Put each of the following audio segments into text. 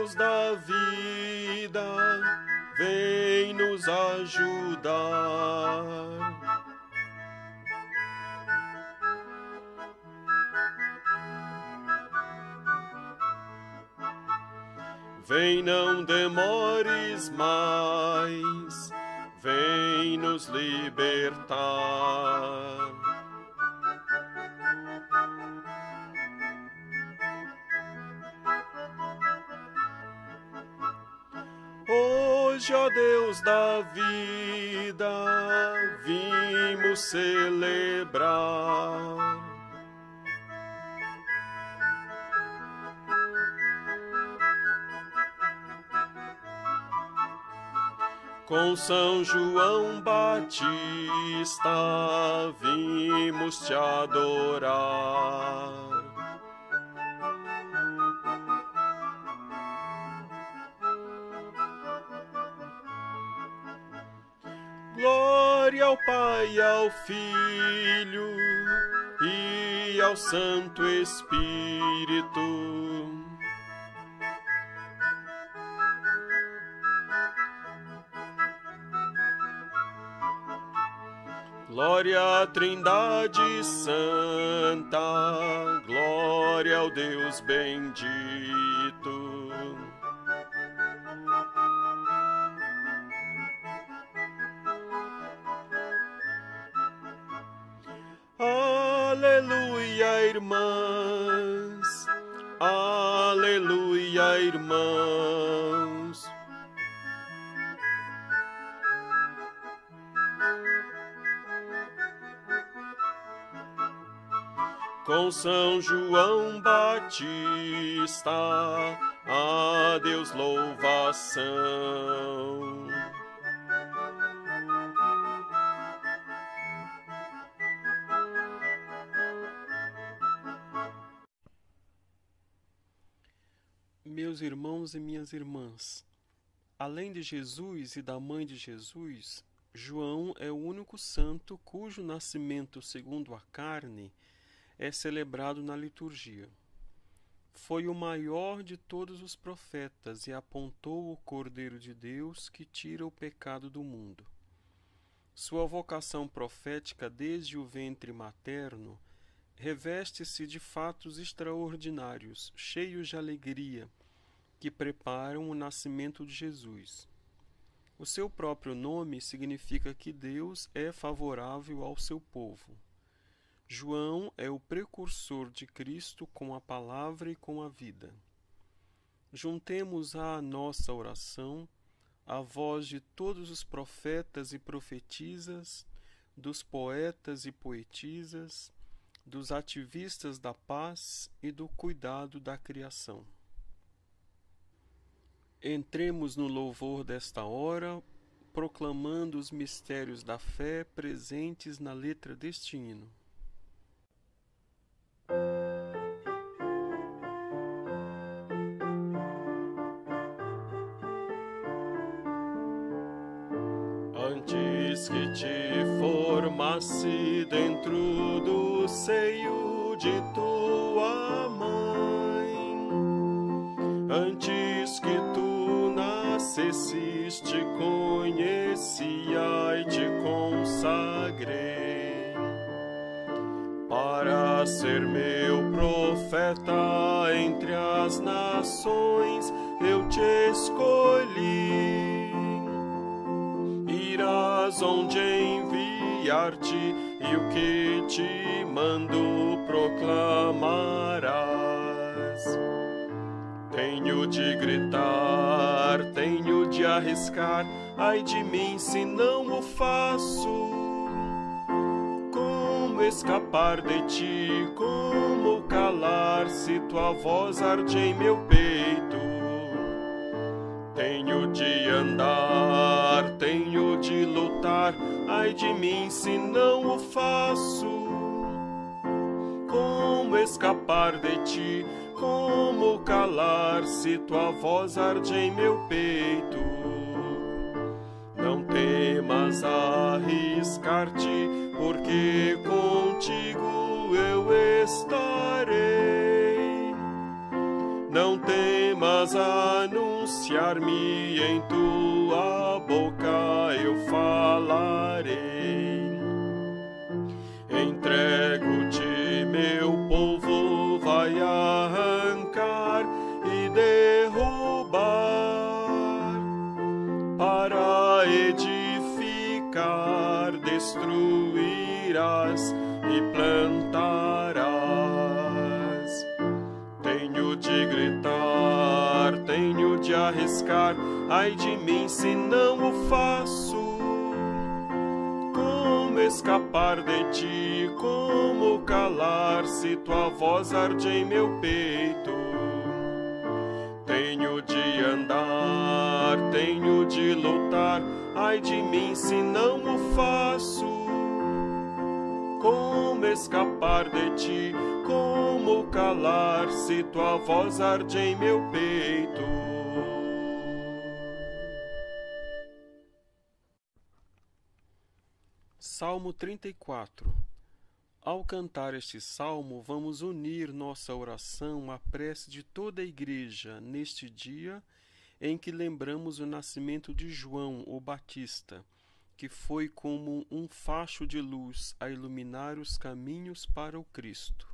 Deus da vida, vem nos ajudar. Vem, não demores mais, vem nos libertar. Hoje, ó Deus da vida, vimos celebrar. Com São João Batista vimos te adorar. Glória ao Pai, ao Filho e ao Santo Espírito Glória à Trindade Santa, glória ao Deus bendito. Aleluia, irmãs, aleluia, irmãos. com São João Batista, a Deus louvação. Meus irmãos e minhas irmãs, além de Jesus e da mãe de Jesus, João é o único santo cujo nascimento segundo a carne é celebrado na liturgia. Foi o maior de todos os profetas e apontou o Cordeiro de Deus que tira o pecado do mundo. Sua vocação profética desde o ventre materno reveste-se de fatos extraordinários, cheios de alegria, que preparam o nascimento de Jesus. O seu próprio nome significa que Deus é favorável ao seu povo. João é o precursor de Cristo com a palavra e com a vida. Juntemos à nossa oração a voz de todos os profetas e profetisas, dos poetas e poetisas, dos ativistas da paz e do cuidado da criação. Entremos no louvor desta hora, proclamando os mistérios da fé presentes na letra deste hino. Antes que te formasse dentro do seio de tua mãe, antes que nascesses, te conhecia e te consagrei para ser meu profeta entre as nações, eu te escolhi. Irás onde enviar-te e o que te mando proclamarás. Tenho de gritar, tenho arriscar, ai de mim se não o faço escapar de ti? Como calar se tua voz arde em meu peito? Tenho de andar, tenho de lutar, ai de mim se não o faço. Como escapar de ti? Como calar se tua voz arde em meu peito? Não temas arriscar-te, porque contigo eu estarei. Não temas Mas anunciar-me em tua boca eu falarei. Entrego-te, meu edificar, destruirás e plantarás. Tenho de gritar, tenho de arriscar, ai de mim se não o faço. Como escapar de ti, como calar se tua voz arde em meu peito? Tenho de andar, tenho de lutar, ai de mim se não o faço. Como escapar de ti, como calar se tua voz arde em meu peito? Salmo 34 Ao cantar este salmo, vamos unir nossa oração à prece de toda a Igreja neste dia em que lembramos o nascimento de João, o Batista, que foi como um facho de luz a iluminar os caminhos para o Cristo.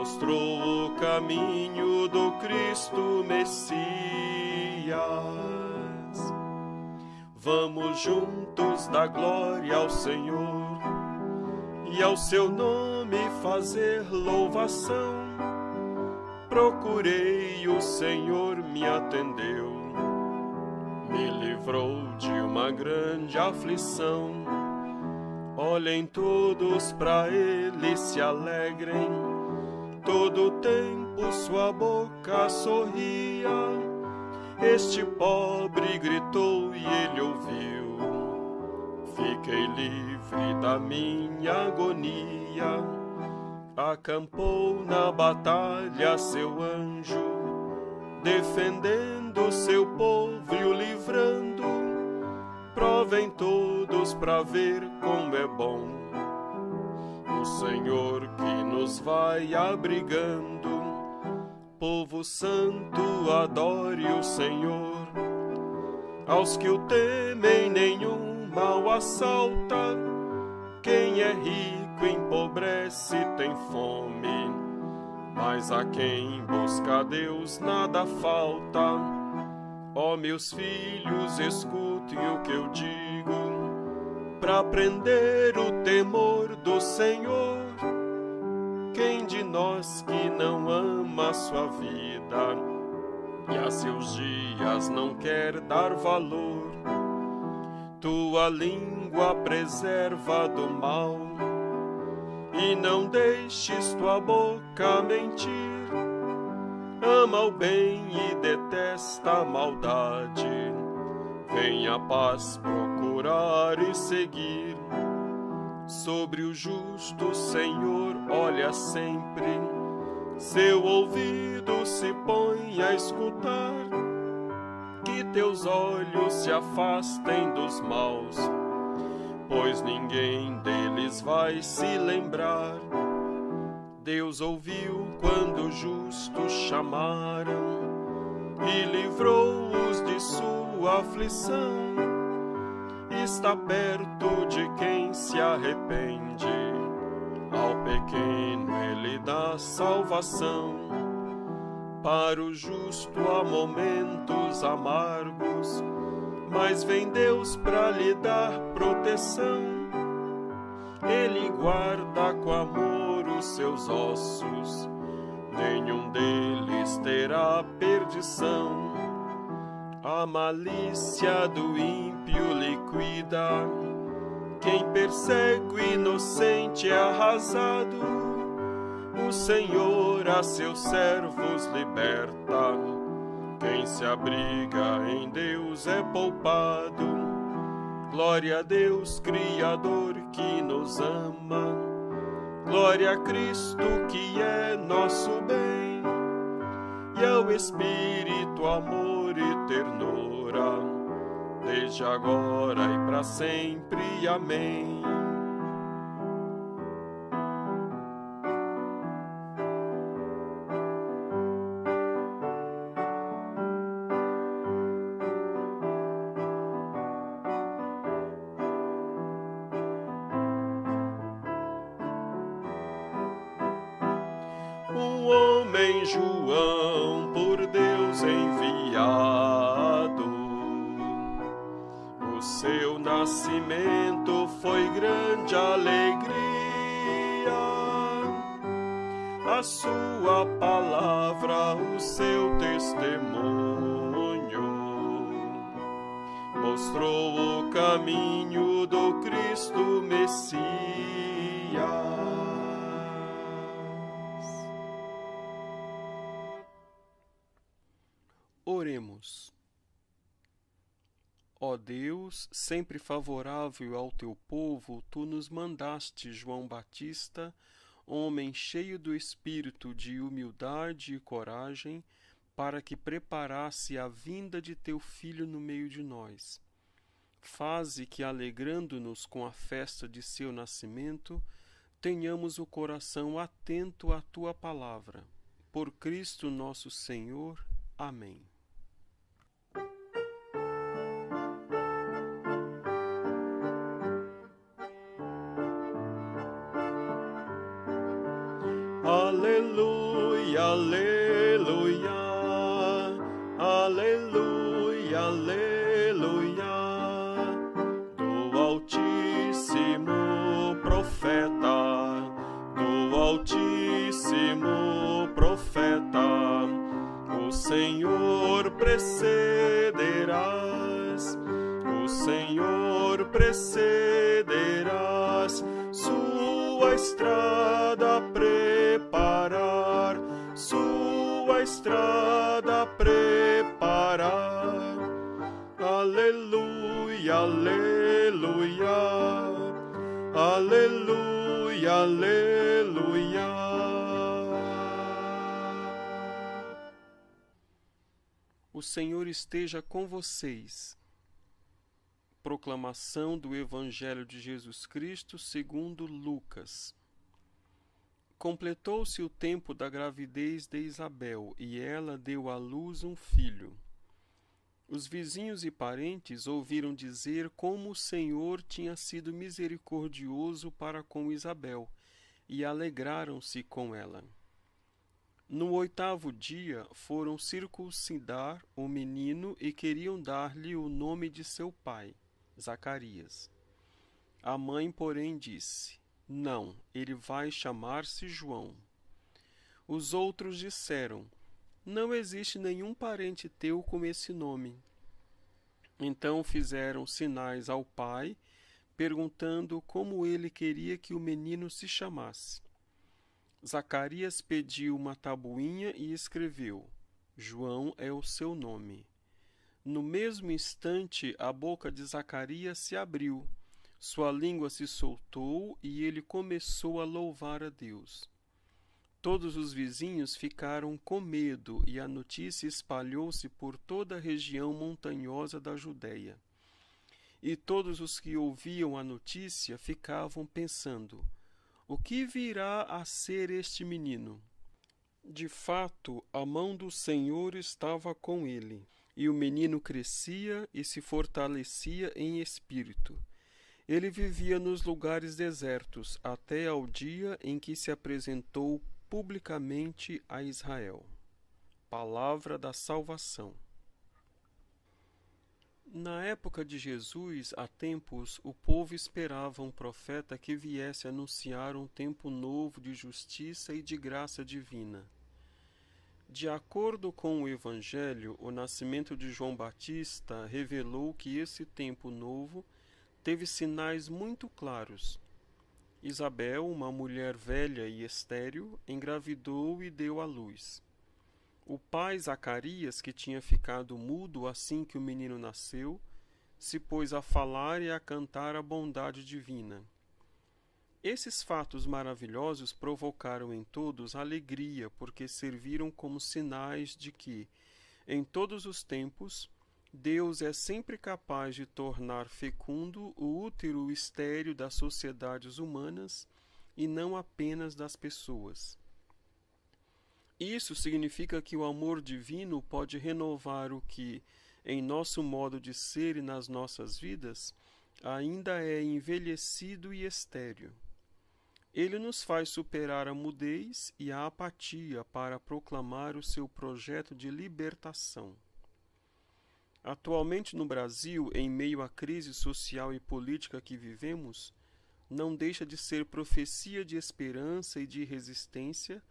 Mostrou o caminho do Cristo Messias. Vamos juntos dar glória ao Senhor e ao seu nome fazer louvação. Procurei o Senhor, me atendeu, me livrou de uma grande aflição. Olhem todos para ele, se alegrem, todo tempo sua boca sorria este pobre gritou e ele ouviu. Fiquei livre da minha agonia. Acampou na batalha seu anjo, defendendo seu povo e o livrando. Provem todos para ver como é bom o Senhor que nos vai abrigando povo santo, adore o Senhor. Aos que o temem, nenhum mal assalta. Quem é rico empobrece, tem fome. Mas a quem busca Deus nada falta. Ó oh, meus filhos, escutem o que eu digo, para aprender o temor do Senhor quem de nós que não ama sua vida e a seus dias não quer dar valor? Tua língua preserva do mal e não deixes tua boca mentir. Ama o bem e detesta a maldade. Venha a paz procurar e seguir Sobre o justo Senhor olha sempre, seu ouvido se põe a escutar. Que teus olhos se afastem dos maus, pois ninguém deles vai se lembrar. Deus ouviu quando justos chamaram e livrou-os de sua aflição está perto de quem se arrepende. Ao pequeno ele dá salvação. Para o justo há momentos amargos, mas vem Deus para lhe dar proteção. Ele guarda com amor os seus ossos, nenhum deles terá perdição a malícia do ímpio liquida. Quem persegue o inocente é arrasado. O Senhor a seus servos liberta. Quem se abriga em Deus é poupado. Glória a Deus, Criador que nos ama. Glória a Cristo que é nosso bem. E ao Espírito, amor e ternura, desde agora e para sempre. Amém. Grande alegria, a sua palavra, o seu testemunho, mostrou o caminho do Cristo Messias. Ó Deus, sempre favorável ao teu povo, tu nos mandaste João Batista, homem cheio do espírito de humildade e coragem, para que preparasse a vinda de teu filho no meio de nós. Faze que, alegrando-nos com a festa de seu nascimento, tenhamos o coração atento à tua palavra. Por Cristo nosso Senhor. Amém. Aleluia, aleluia, aleluia, do Altíssimo Profeta, do Altíssimo Profeta, o Senhor precederás, o Senhor precederás, sua estrada estrada preparar. Aleluia, aleluia, aleluia, aleluia. O Senhor esteja com vocês. Proclamação do Evangelho de Jesus Cristo segundo Lucas. Completou-se o tempo da gravidez de Isabel e ela deu à luz um filho. Os vizinhos e parentes ouviram dizer como o Senhor tinha sido misericordioso para com Isabel e alegraram-se com ela. No oitavo dia foram circuncidar o menino e queriam dar-lhe o nome de seu pai, Zacarias. A mãe, porém, disse: não, ele vai chamar-se João. Os outros disseram: Não existe nenhum parente teu com esse nome. Então fizeram sinais ao pai, perguntando como ele queria que o menino se chamasse. Zacarias pediu uma tabuinha e escreveu: João é o seu nome. No mesmo instante, a boca de Zacarias se abriu sua língua se soltou e ele começou a louvar a Deus. Todos os vizinhos ficaram com medo e a notícia espalhou-se por toda a região montanhosa da Judéia. E todos os que ouviam a notícia ficavam pensando: o que virá a ser este menino? De fato, a mão do Senhor estava com ele, e o menino crescia e se fortalecia em espírito ele vivia nos lugares desertos até ao dia em que se apresentou publicamente a Israel. Palavra da Salvação. Na época de Jesus, há tempos, o povo esperava um profeta que viesse anunciar um tempo novo de justiça e de graça divina. De acordo com o Evangelho, o nascimento de João Batista revelou que esse tempo novo teve sinais muito claros. Isabel, uma mulher velha e estéril, engravidou e deu à luz. O pai Zacarias, que tinha ficado mudo assim que o menino nasceu, se pôs a falar e a cantar a bondade divina. Esses fatos maravilhosos provocaram em todos alegria, porque serviram como sinais de que, em todos os tempos, Deus é sempre capaz de tornar fecundo o útero estéreo das sociedades humanas e não apenas das pessoas. Isso significa que o amor divino pode renovar o que, em nosso modo de ser e nas nossas vidas, ainda é envelhecido e estéreo. Ele nos faz superar a mudez e a apatia para proclamar o seu projeto de libertação. Atualmente no Brasil, em meio à crise social e política que vivemos, não deixa de ser profecia de esperança e de resistência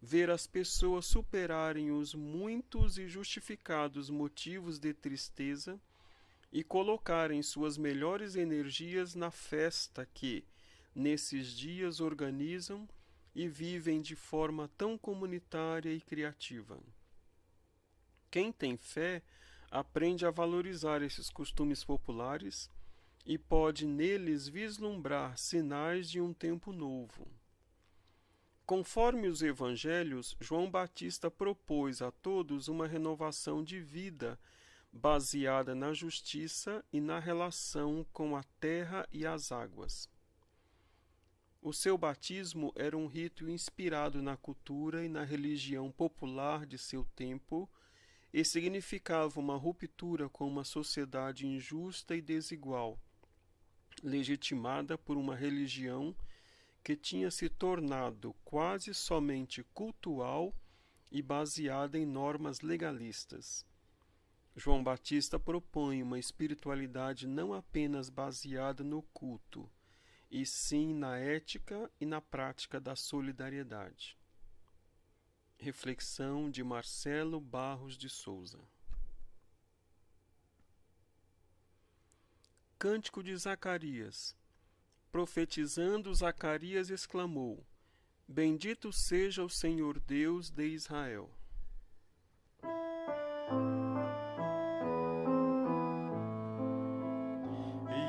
ver as pessoas superarem os muitos e justificados motivos de tristeza e colocarem suas melhores energias na festa que, nesses dias organizam e vivem de forma tão comunitária e criativa. Quem tem fé aprende a valorizar esses costumes populares e pode neles vislumbrar sinais de um tempo novo. Conforme os evangelhos, João Batista propôs a todos uma renovação de vida baseada na justiça e na relação com a terra e as águas. O seu batismo era um rito inspirado na cultura e na religião popular de seu tempo e significava uma ruptura com uma sociedade injusta e desigual, legitimada por uma religião que tinha se tornado quase somente cultual e baseada em normas legalistas. João Batista propõe uma espiritualidade não apenas baseada no culto, e sim na ética e na prática da solidariedade. Reflexão de Marcelo Barros de Souza. Cântico de Zacarias. Profetizando, Zacarias exclamou: Bendito seja o Senhor Deus de Israel.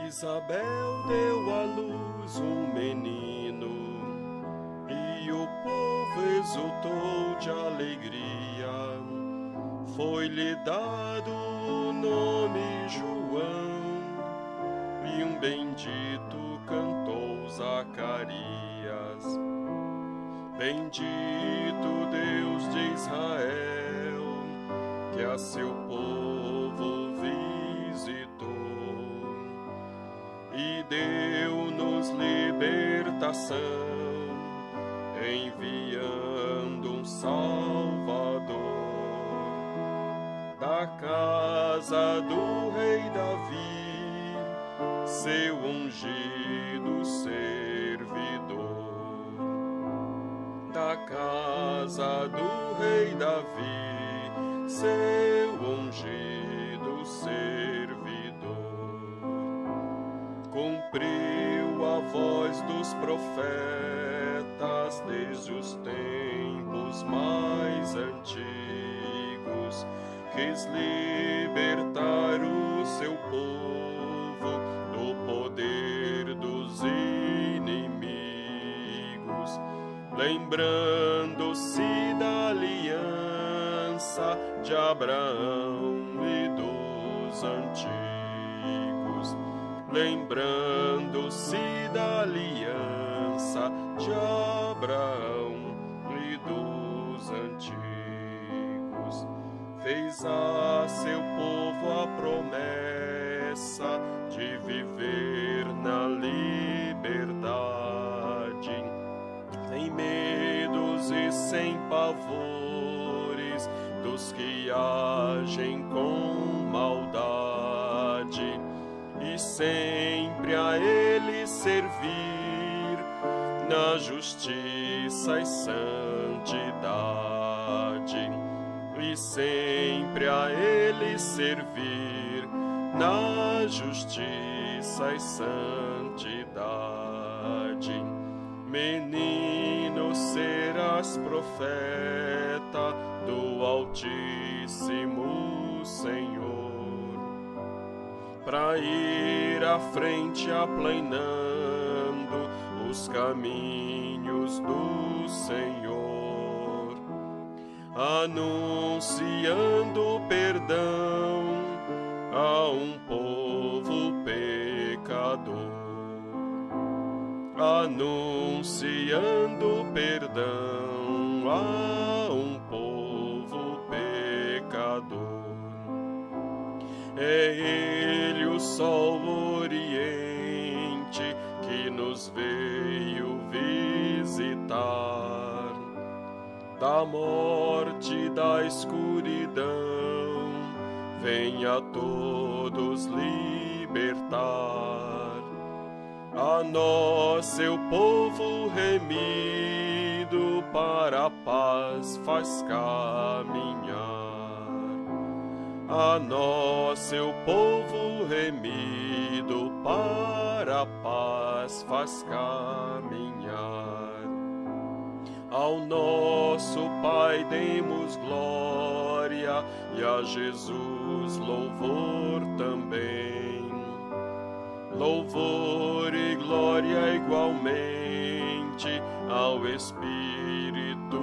Isabel deu à luz um menino exultou de alegria. Foi-lhe dado o nome João e um bendito cantou Zacarias. Bendito Deus de Israel, que a seu povo e deu-nos libertação, enviando um Salvador da casa do rei Davi, seu ungido servidor. Da casa do rei Davi, seu ungido servidor cumpriu a voz dos profetas desde os tempos quis libertar o seu povo do poder dos inimigos, lembrando-se da aliança de Abraão e dos antigos. Lembrando-se da aliança de Abraão fez a seu povo a promessa de viver na liberdade, sem medos e sem pavores dos que agem com maldade. Sempre a Ele servir na justiça e santidade, e sempre a Ele servir na justiça e santidade. Menino serás profeta do Altíssimo Senhor, para ir à frente aplanando os caminhos do Senhor, anunciando perdão a um povo pecador anunciando perdão a um povo pecador. É Ele o sol oriente que nos veio visitar, da morte da escuridão, vem a todos libertar a nós, seu povo remido, para a paz faz caminhar. A nós, seu povo remido, para a paz faz caminhar. Ao nosso Pai demos glória e a Jesus louvor também louvor e glória igualmente ao Espírito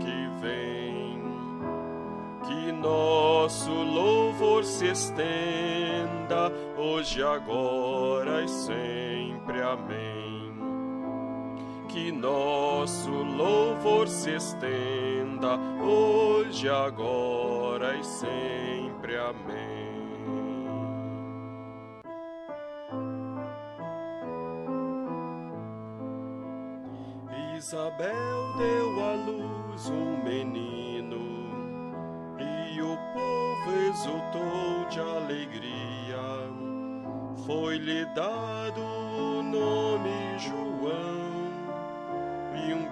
que vem. Que nosso louvor se estenda hoje, agora e sempre. Amém. Que nosso louvor se estenda hoje, agora e sempre. Amém. Isabel deu à luz um menino e o povo exultou de alegria. Foi-lhe dado o nome João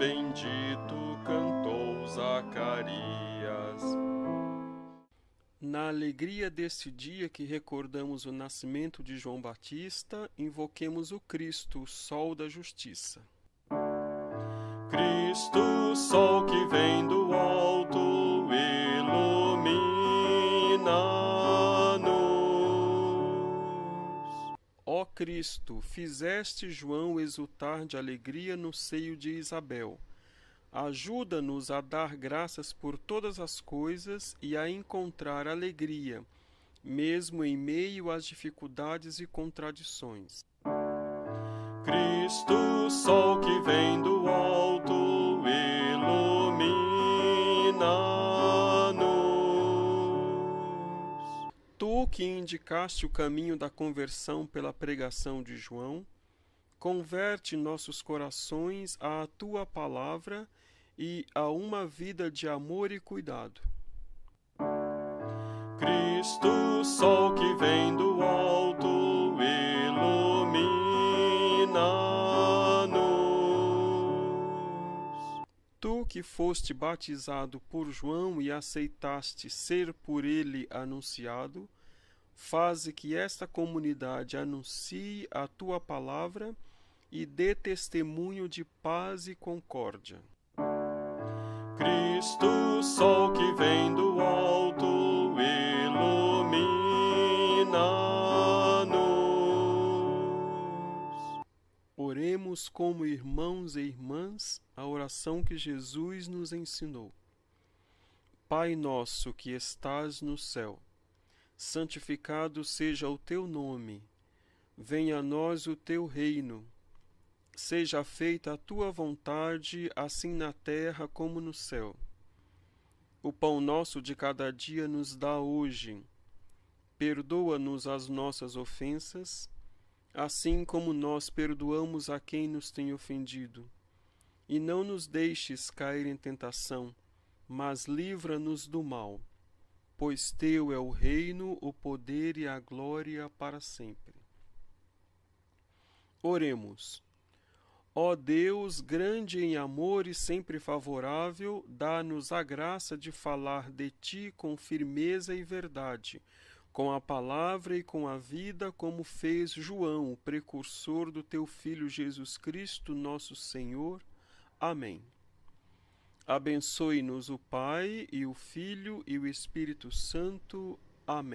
bendito cantou Zacarias. Na alegria deste dia que recordamos o nascimento de João Batista, invoquemos o Cristo, Sol da Justiça. Cristo, sol que vem do Cristo, fizeste João exultar de alegria no seio de Isabel. Ajuda-nos a dar graças por todas as coisas e a encontrar alegria, mesmo em meio às dificuldades e contradições. Cristo, sol que vem do alto, que indicaste o caminho da conversão pela pregação de João, converte nossos corações à tua palavra e a uma vida de amor e cuidado. Cristo, sol que vem do alto, ilumina-nos. Tu que foste batizado por João e aceitaste ser por ele anunciado, faze que esta comunidade anuncie a tua palavra e dê testemunho de paz e concórdia. Cristo, sol que vem do alto, ilumina-nos. Oremos como irmãos e irmãs a oração que Jesus nos ensinou. Pai nosso que estás no céu, santificado seja o teu nome. Venha a nós o teu reino. Seja feita a tua vontade, assim na terra como no céu. O pão nosso de cada dia nos dá hoje. Perdoa-nos as nossas ofensas, assim como nós perdoamos a quem nos tem ofendido. E não nos deixes cair em tentação, mas livra-nos do mal, pois teu é o reino, o poder e a glória para sempre. Oremos. Ó Deus, grande em amor e sempre favorável, dá-nos a graça de falar de ti com firmeza e verdade, com a palavra e com a vida, como fez João, o precursor do teu Filho Jesus Cristo, nosso Senhor. Amém. Abençoe-nos o Pai e o Filho e o Espírito Santo. Amém.